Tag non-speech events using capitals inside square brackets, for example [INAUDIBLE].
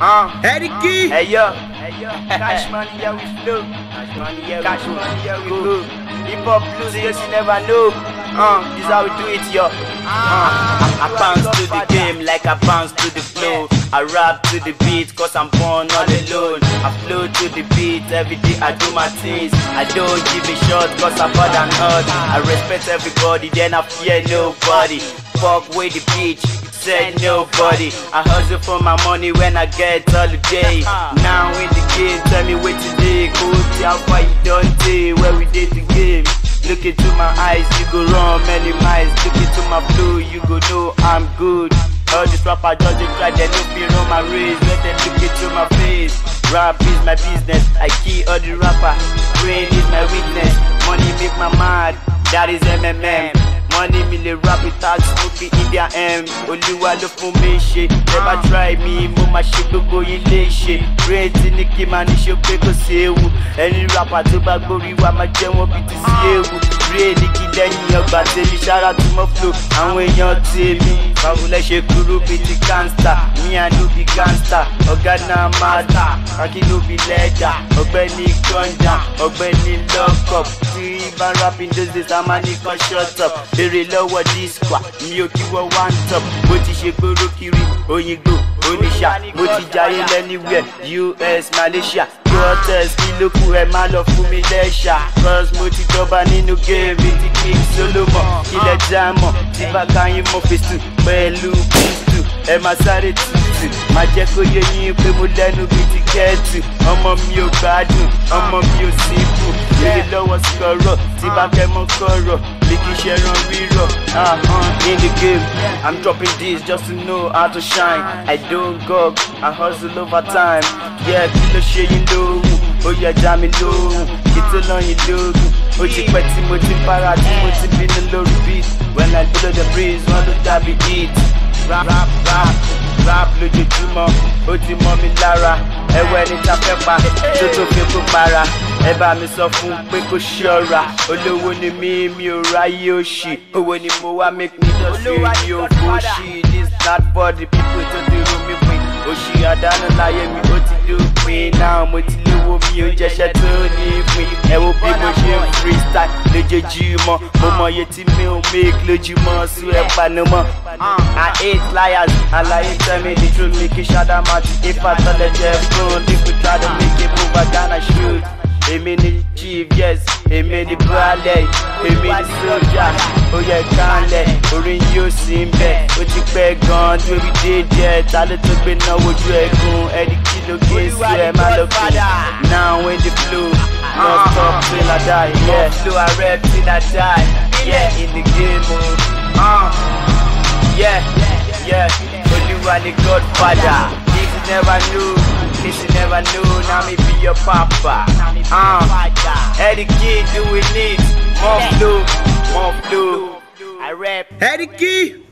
Uh, Eddie Key. hey yo, [LAUGHS] cash money, yeah we flow. Cash money, yeah cash we money, yeah we go. Hip hop blues, yes you never know. Uh, this how we do it, yo. Uh, I, I bounce to the game like I bounce to the flow. I rap to the beat cause I'm born all alone. I flow to the beat every day. I do my things. I don't give a shot cause I'm bad and hard. I respect everybody, then I fear nobody. Fuck with the beach said nobody. I hustle for my money when I get holiday. Uh-huh. Now in the game, tell me what today. Go see how far you done day, where we did the game. Look into my eyes, you go run many miles. Look into my flow, you go know I'm good. All these rappers just they try, they no fear on my race. Let them look into my face. Rap is my business, I kill all the rapper. Brain is my weakness, money make my mad. That is MMM. Money mi lè rap without smoking india m. Olúwa ló fún mi ṣe. Never try me mo máa ṣe gbogbo yín lè ṣe. Rẹ́ẹ̀tì ní kí máa níṣó pé kò sí ewu. Ẹni rapper tó bá gbórí wa máa jẹ́ wọ́n bí ti sí ewu. Rẹ́ẹ̀ ní kí lẹ́yìn ọgbà tèmi ṣára tí mo flow. Àwọn èèyàn tèmi báwo lẹ ṣe kúrú bíi ti gangster. Mi à no be gangster ọ̀gá náà máa tà. Kákí no be lẹ́jà ọ̀gbẹ́ni ganja ọ̀gbẹ́ni lock up tí bá rapping those days a máa ní shut up. Béèrè lọ́wọ́ D Skua mi ò kí wọ́n one top. Bó ti ṣe gbóró kiri òyìnbó oníṣà mo ti jayé lẹ́niwẹ̀ us malaysia protest kí ló kù ẹ má lọ fún mi lẹ́ṣà. Cause mo ti jọba nínú game ti king solomon. Kílẹ̀ jámọ̀ tí bàkà yín mo fèsì pẹ̀lú pistol ẹ máa sáré tutù má jẹ́ kó yé yín pé mo lẹ́nu bíi ti ọmọ mi ò gbádùn ọmọ mi ò síbù lè lọ́wọ́ sọ̀rọ̀ tí bá fẹ́ mọ́ kọ̀rọ̀ rírọ̀ uh, in the game. I'm dropping this just to know how to shine. I don't go, i hustle over time. Yeah kí ló ṣe yín lóhùn ó yẹ já mi lóhùn kí tó lọ́yìn lóhùn ó ti pẹ́ tí mo ń para tí mo ti bínú lórí beat. When i blow the breeze wọ́n ló dàbí heat rap rap rap rap lójoojúmọ́ ó ti mọ́ mi lára. Ẹwẹ́ ní ta fẹ́ pa tó tó fi kó para. Ẹ bá mi sọ fún un pé kó ṣọ́ra. Olówó ni mí mi ò ráyè òṣì. Owó ni mo wá make me just say mi ò kó ṣì this the people tó ti rú mi pin. Òṣì àdánù láyé mi ó dópin náà mo ti lówó mi ò jẹ́ṣẹ́ tó ní ìpín ẹ wo bí mo ṣe ń freestyle lójoojúmọ́ mo mọ iye tí mi ò make lójúmọ́ sún ẹ. I hate liars, àlàyé tell me the truth, down my teeth. If I tell the jeff phone, people try to make it move, I gonna shoot. Èmi ni chief, yes, èmi ni bralẹ̀, èmi ni sójà, ó yẹ kánlẹ̀, orin yóò sí ń bẹ̀, ó ti pẹ́ gan-an tí orí dé díẹ̀, ta ló tó gbé náà wojú ẹ̀gún, ẹni kí ló gé sí ẹ̀ má lọ kú. Now when the flow, no stop till I die, yeah. Flow I rap till I die, yeah, in the game, oh. Uh. Yeah, yeah, Olúwa ni Godfather. If you never knew, if you never knew, now me be your papa. Uh, Eddie Kid, do we need more flow, more flow? I rap. Eddie Key.